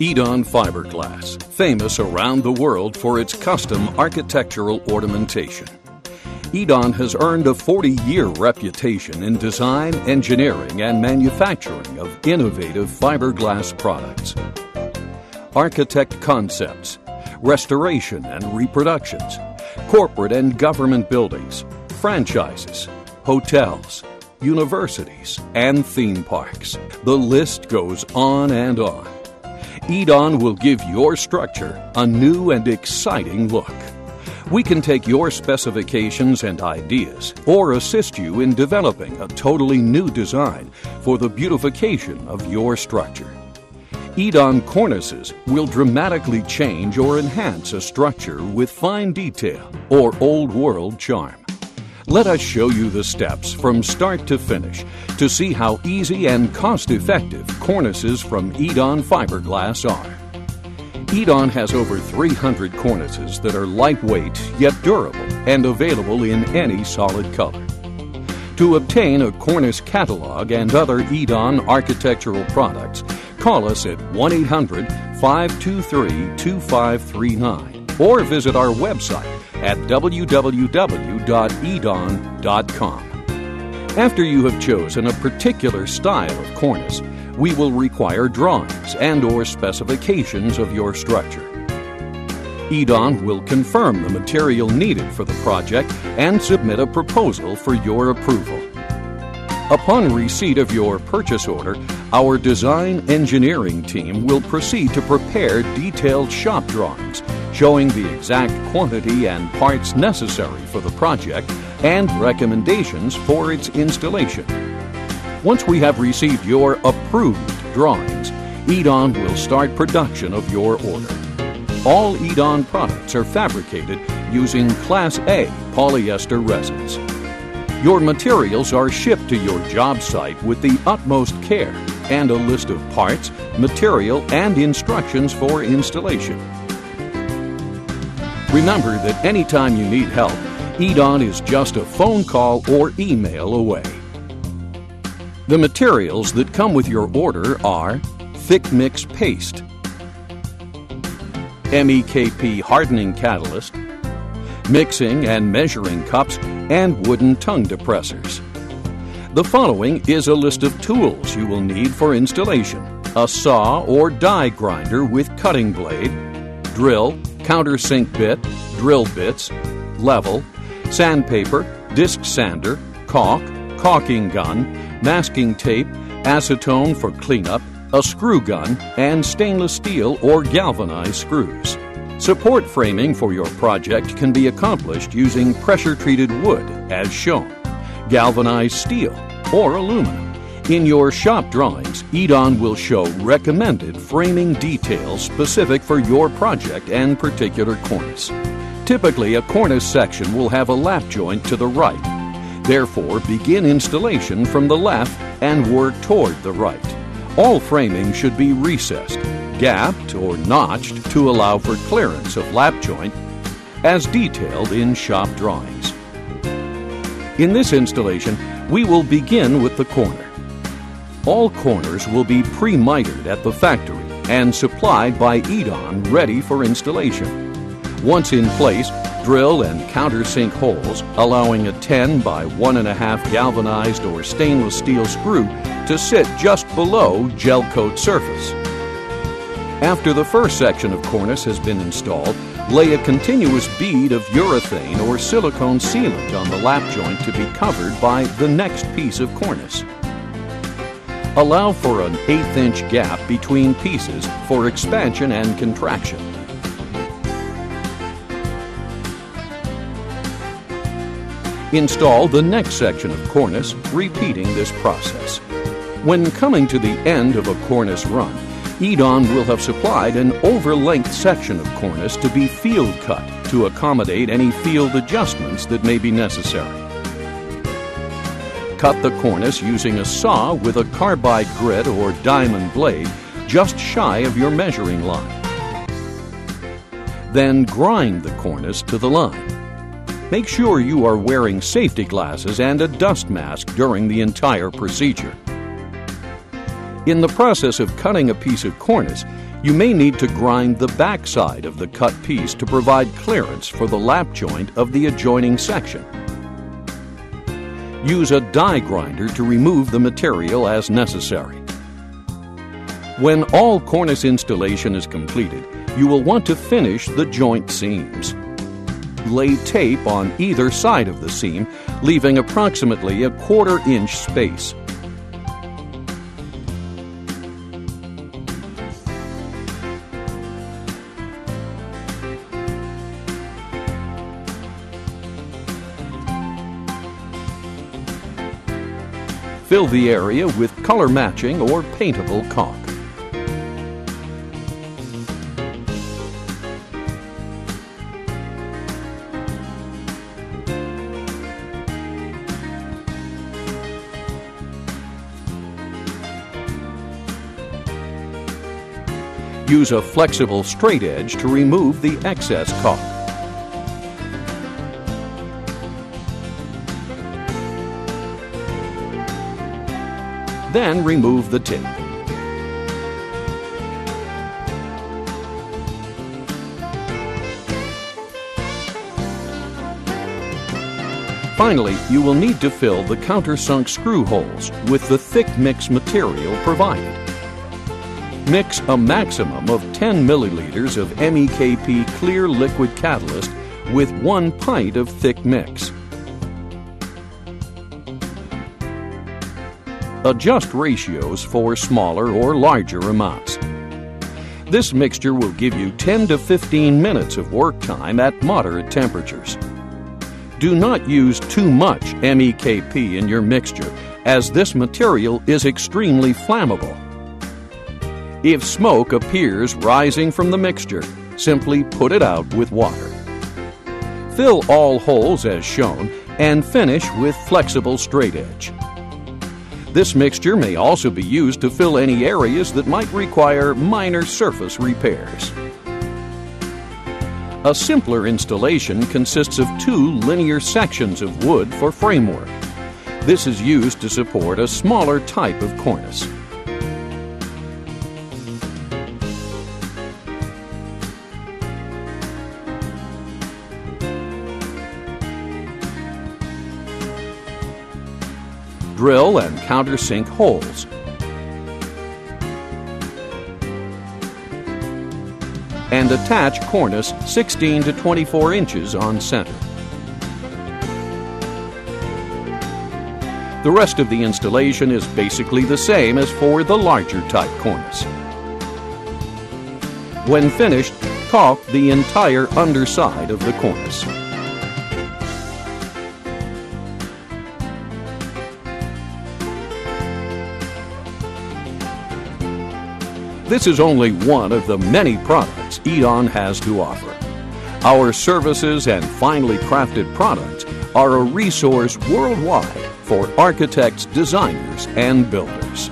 Edon Fiberglass, famous around the world for its custom architectural ornamentation. Edon has earned a 40 year reputation in design, engineering, and manufacturing of innovative fiberglass products. Architect concepts, restoration and reproductions, corporate and government buildings, franchises, hotels, universities, and theme parks. The list goes on and on. Edon will give your structure a new and exciting look. We can take your specifications and ideas or assist you in developing a totally new design for the beautification of your structure. Edon cornices will dramatically change or enhance a structure with fine detail or old world charm. Let us show you the steps from start to finish to see how easy and cost effective cornices from Edon fiberglass are. Edon has over 300 cornices that are lightweight yet durable and available in any solid color. To obtain a cornice catalog and other Edon architectural products, call us at 1 800 523 2539 or visit our website at www.edon.com. After you have chosen a particular style of cornice, we will require drawings and or specifications of your structure. Edon will confirm the material needed for the project and submit a proposal for your approval. Upon receipt of your purchase order, our design engineering team will proceed to prepare detailed shop drawings showing the exact quantity and parts necessary for the project and recommendations for its installation. Once we have received your approved drawings, Edon will start production of your order. All Edon products are fabricated using Class A polyester resins. Your materials are shipped to your job site with the utmost care and a list of parts, material, and instructions for installation. Remember that anytime you need help, Edon is just a phone call or email away. The materials that come with your order are thick mix paste, MEKP hardening catalyst, mixing and measuring cups, and wooden tongue depressors. The following is a list of tools you will need for installation a saw or die grinder with cutting blade, drill, countersink bit, drill bits, level, sandpaper, disc sander, caulk, caulking gun, masking tape, acetone for cleanup, a screw gun, and stainless steel or galvanized screws. Support framing for your project can be accomplished using pressure treated wood as shown, galvanized steel, or aluminum. In your shop drawings, Edon will show recommended framing details specific for your project and particular cornice. Typically, a cornice section will have a lap joint to the right. Therefore, begin installation from the left and work toward the right. All framing should be recessed, gapped, or notched to allow for clearance of lap joint as detailed in shop drawings. In this installation, we will begin with the corner. All corners will be pre-mitered at the factory and supplied by Edon ready for installation. Once in place, drill and countersink holes, allowing a 10 by 1.5 galvanized or stainless steel screw to sit just below gel coat surface. After the first section of cornice has been installed, lay a continuous bead of urethane or silicone sealant on the lap joint to be covered by the next piece of cornice. Allow for an eighth inch gap between pieces for expansion and contraction. Install the next section of cornice, repeating this process. When coming to the end of a cornice run, Edon will have supplied an over-length section of cornice to be field cut to accommodate any field adjustments that may be necessary. Cut the cornice using a saw with a carbide grit or diamond blade just shy of your measuring line. Then grind the cornice to the line. Make sure you are wearing safety glasses and a dust mask during the entire procedure. In the process of cutting a piece of cornice, you may need to grind the backside of the cut piece to provide clearance for the lap joint of the adjoining section. Use a die grinder to remove the material as necessary. When all cornice installation is completed, you will want to finish the joint seams. Lay tape on either side of the seam, leaving approximately a quarter inch space. Fill the area with color matching or paintable caulk. Use a flexible straight edge to remove the excess caulk. Then remove the tip. Finally, you will need to fill the countersunk screw holes with the thick mix material provided. Mix a maximum of 10 milliliters of MEKP clear liquid catalyst with one pint of thick mix. Adjust ratios for smaller or larger amounts. This mixture will give you 10 to 15 minutes of work time at moderate temperatures. Do not use too much MEKP in your mixture as this material is extremely flammable. If smoke appears rising from the mixture, simply put it out with water. Fill all holes as shown and finish with flexible straight edge. This mixture may also be used to fill any areas that might require minor surface repairs. A simpler installation consists of two linear sections of wood for framework. This is used to support a smaller type of cornice. Drill and countersink holes. And attach cornice 16 to 24 inches on center. The rest of the installation is basically the same as for the larger type cornice. When finished, caulk the entire underside of the cornice. This is only one of the many products Edon has to offer. Our services and finely crafted products are a resource worldwide for architects, designers, and builders.